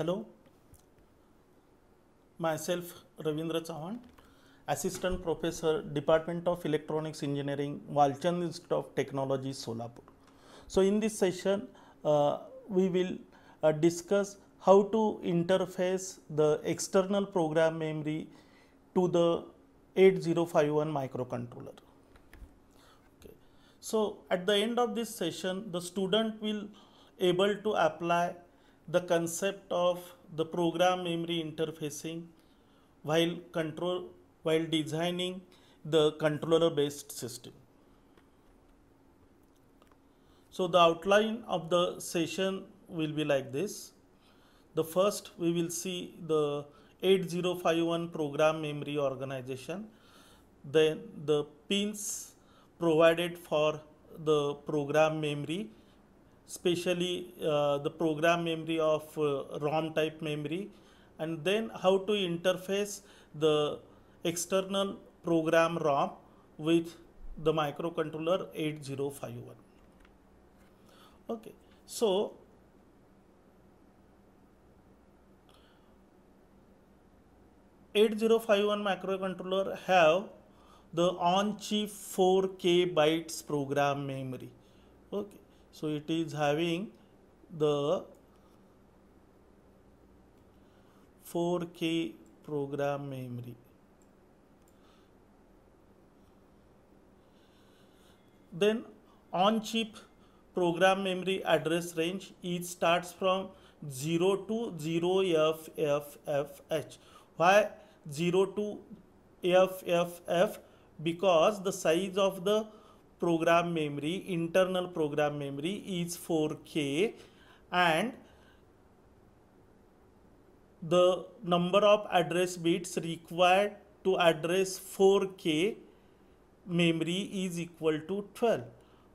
Hello, myself Ravindra Chavan, Assistant Professor, Department of Electronics Engineering, Walchand Institute of Technology, Solapur. So, in this session, uh, we will uh, discuss how to interface the external program memory to the 8051 microcontroller. Okay. So, at the end of this session, the student will able to apply the concept of the program memory interfacing while control while designing the controller based system. So the outline of the session will be like this. The first we will see the 8051 program memory organization, then the pins provided for the program memory especially uh, the program memory of uh, ROM type memory and then how to interface the external program ROM with the microcontroller 8051. Okay, so Eight zero five one microcontroller have the on-chip 4K bytes program memory. Okay, so it is having the 4K program memory. Then on chip program memory address range it starts from 0 to 0FFFH. Why 0 to FFF? Because the size of the program memory, internal program memory is 4K and the number of address bits required to address 4K memory is equal to 12.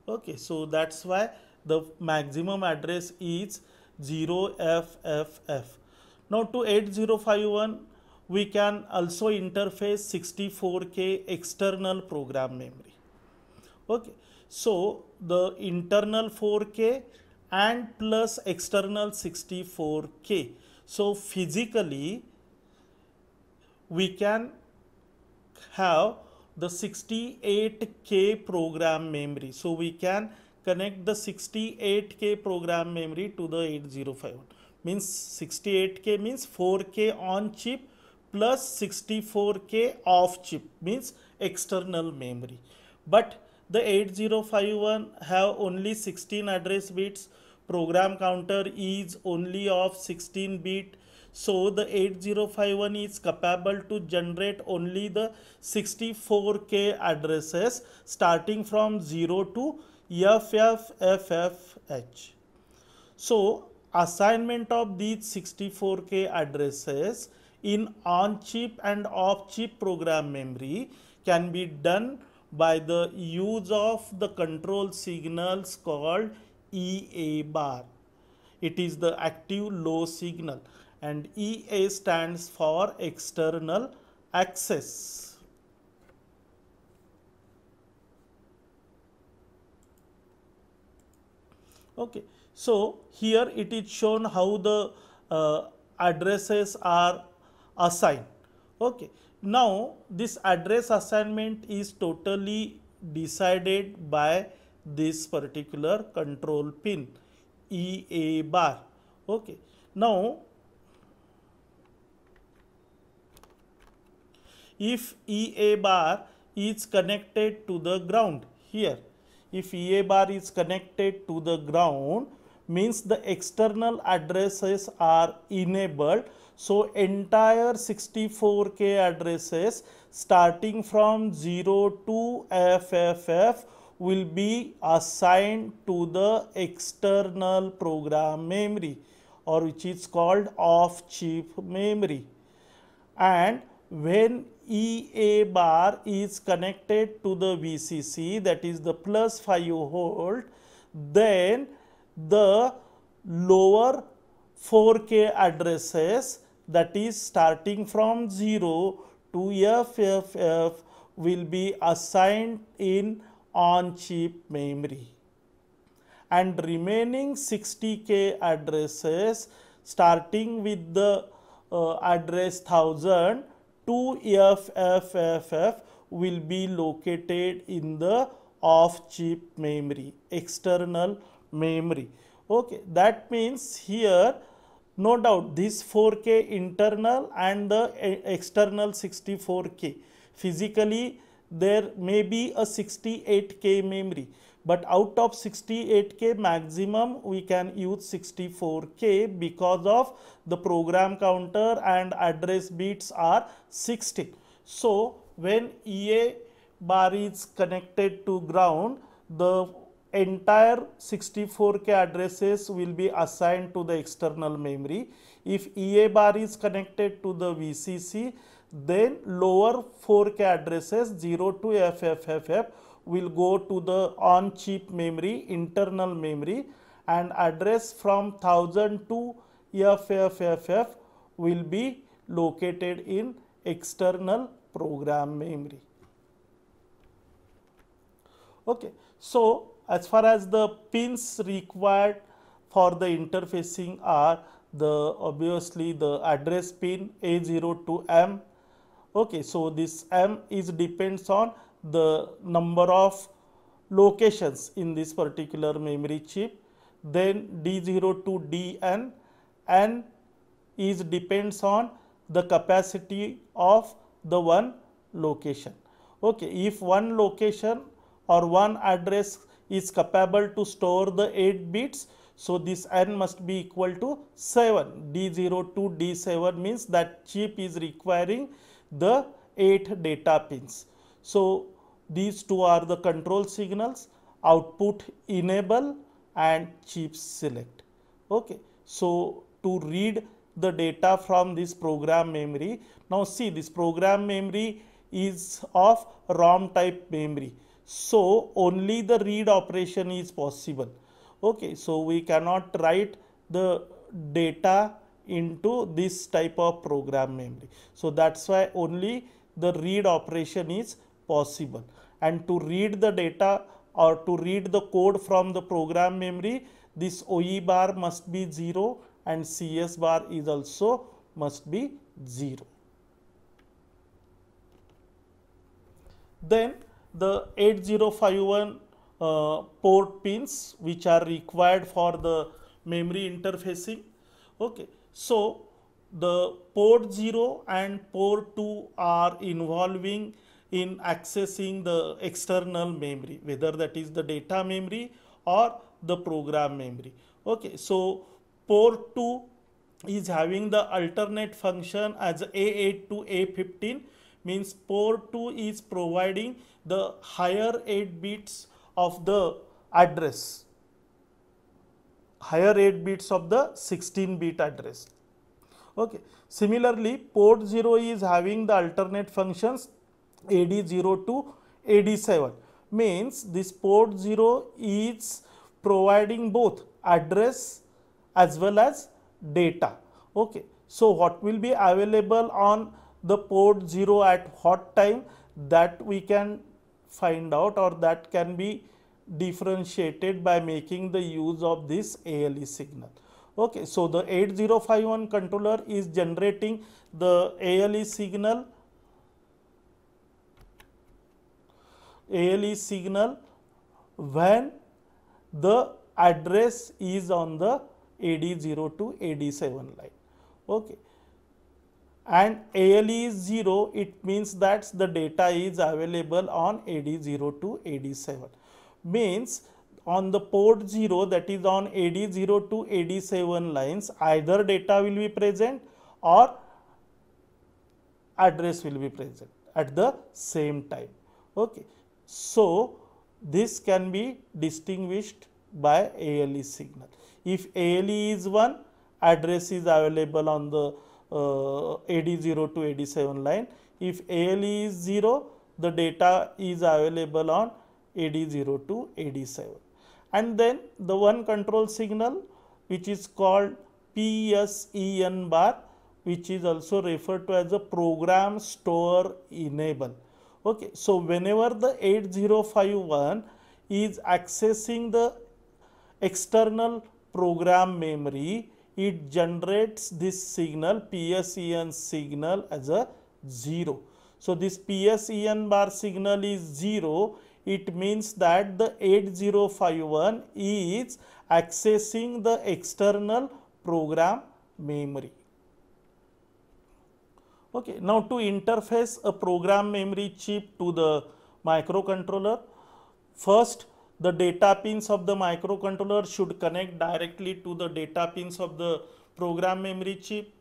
Okay, so that's why the maximum address is 0FFF. Now to 8051 we can also interface 64K external program memory okay. So the internal 4k and plus external 64k so physically we can have the 68k program memory. So we can connect the 68k program memory to the 8051 means 68k means 4k on chip plus 64k off chip means external memory. But the 8051 have only 16 address bits program counter is only of 16 bit so the 8051 is capable to generate only the 64k addresses starting from 0 to FFFFH. So assignment of these 64k addresses in on chip and off chip program memory can be done by the use of the control signals called EA bar. It is the active low signal and EA stands for external access. Okay, so here it is shown how the uh, addresses are assigned. Okay, now this address assignment is totally decided by this particular control pin EA bar. Okay. Now if EA bar is connected to the ground here if EA bar is connected to the ground means the external addresses are enabled so entire 64k addresses starting from 0 to FFF will be assigned to the external program memory or which is called off chip memory. And when EA bar is connected to the VCC that is the plus 5 volt then the lower 4k addresses that is starting from 0 to FFF will be assigned in on chip memory and remaining 60k addresses starting with the uh, address 1000 to FFFF will be located in the off chip memory, external memory. Okay, that means here no doubt this 4K internal and the external 64K. Physically there may be a 68K memory but out of 68K maximum we can use 64K because of the program counter and address bits are 16. So when EA bar is connected to ground the entire 64K addresses will be assigned to the external memory. If EA bar is connected to the VCC, then lower 4K addresses 0 to FFFF will go to the on-chip memory, internal memory and address from 1000 to FFFF will be located in external program memory. Okay. So, as far as the pins required for the interfacing are the obviously the address pin A0 to M. Okay, so this M is depends on the number of locations in this particular memory chip. Then D0 to DN, N is depends on the capacity of the one location. Okay, if one location or one address is capable to store the 8 bits. So, this n must be equal to 7 D0 to D7 means that chip is requiring the 8 data pins. So, these two are the control signals output enable and chip select. Okay. So, to read the data from this program memory. Now, see this program memory is of ROM type memory. So, only the read operation is possible. Okay, so we cannot write the data into this type of program memory. So, that is why only the read operation is possible and to read the data or to read the code from the program memory this OE bar must be 0 and CS bar is also must be 0. Then the 8051 uh, port pins which are required for the memory interfacing. Okay. So, the port 0 and port 2 are involving in accessing the external memory whether that is the data memory or the program memory. Okay. So, port 2 is having the alternate function as A8 to A15 means port 2 is providing the higher 8 bits of the address. Higher 8 bits of the 16 bit address. Okay. Similarly port 0 is having the alternate functions ad0 to ad7 means this port 0 is providing both address as well as data. Okay. So what will be available on the port 0 at what time? That we can find out or that can be differentiated by making the use of this ALE signal. Okay, so the 8051 controller is generating the ALE signal ALE signal when the address is on the AD0 to AD7 line. Okay and ALE is 0 it means that the data is available on AD0 to AD7 means on the port 0 that is on AD0 to AD7 lines either data will be present or address will be present at the same time. Okay. So this can be distinguished by ALE signal. If ALE is 1 address is available on the Uh, AD0 to AD7 line. If ALE is 0, the data is available on AD0 to AD7. And then the one control signal which is called PSEN bar which is also referred to as a program store enable. Okay. So, whenever the 8051 is accessing the external program memory, it generates this signal PSEN signal as a 0. So, this PSEN bar signal is 0 it means that the 8051 is accessing the external program memory. Okay, now to interface a program memory chip to the microcontroller, first the data pins of the microcontroller should connect directly to the data pins of the program memory chip.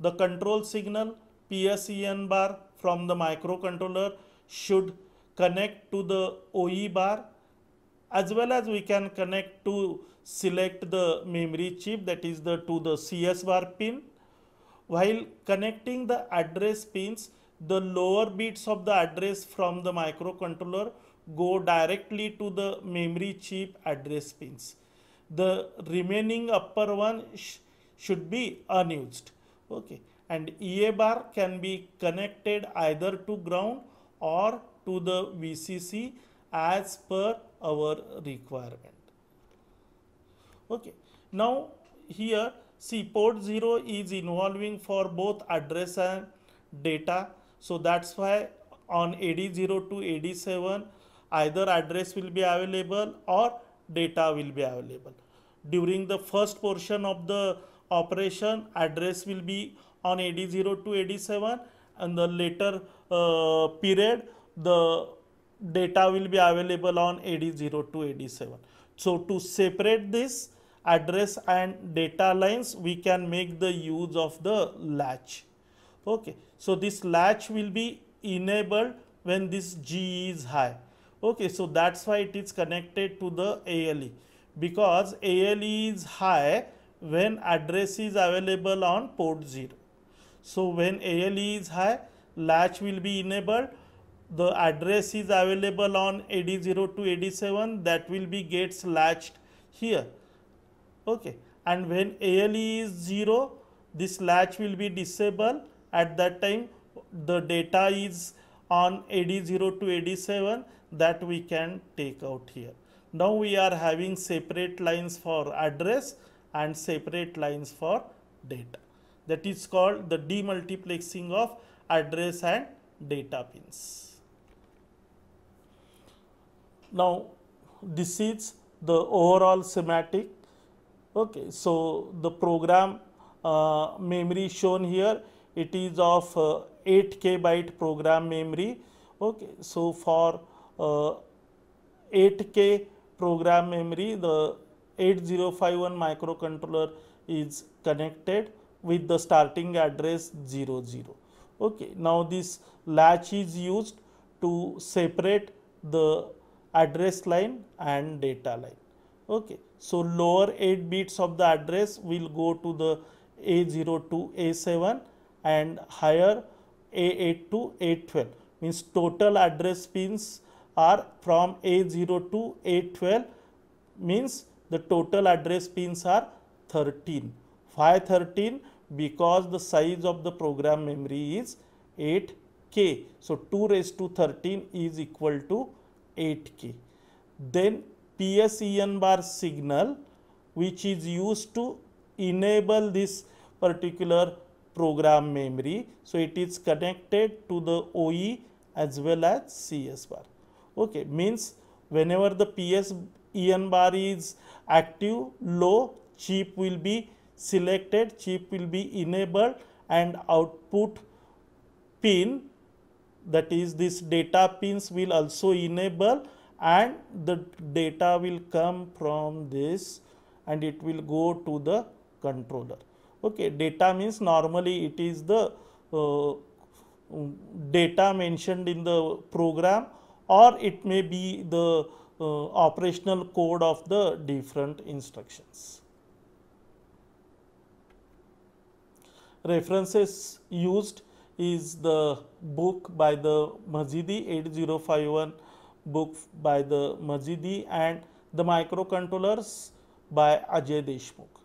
The control signal PSEN bar from the microcontroller should connect to the OE bar as well as we can connect to select the memory chip that is the to the CS bar pin. While connecting the address pins, the lower bits of the address from the microcontroller go directly to the memory chip address pins. The remaining upper one sh should be unused. Okay. And EA bar can be connected either to ground or to the VCC as per our requirement. Okay. Now here see port 0 is involving for both address and data. So that's why on AD0 to AD7 either address will be available or data will be available. During the first portion of the operation address will be on AD0 to AD7 and the later uh, period the data will be available on AD0 to AD7. So to separate this address and data lines we can make the use of the latch. Okay. So this latch will be enabled when this G is high okay so that's why it is connected to the ALE because ALE is high when address is available on port 0 so when ALE is high latch will be enabled. The address is available on AD0 to AD7 that will be gets latched here. Okay and when ALE is 0 this latch will be disabled. At that time the data is on AD0 to AD7 that we can take out here. Now we are having separate lines for address and separate lines for data. That is called the demultiplexing of address and data pins. Now this is the overall schematic. Okay, so the program uh, memory shown here it is of uh, 8k byte program memory. Okay, so for 8K program memory, the 8051 microcontroller is connected with the starting address 00. Okay. Now, this latch is used to separate the address line and data line. Okay. So, lower 8 bits of the address will go to the A0 to A7 and higher A8 to A12 means total address pins are from A0 to A12 means the total address pins are 13. Why 13? Because the size of the program memory is 8K. So 2 raised to 13 is equal to 8K. Then PSEN bar signal which is used to enable this particular program memory. So it is connected to the OE as well as CS bar okay means whenever the ps en bar is active low chip will be selected chip will be enabled and output pin that is this data pins will also enable and the data will come from this and it will go to the controller. Okay data means normally it is the uh, data mentioned in the program or it may be the uh, operational code of the different instructions. References used is the book by the Majidi 8051 book by the Majidi and the microcontrollers by Ajay Deshmukh.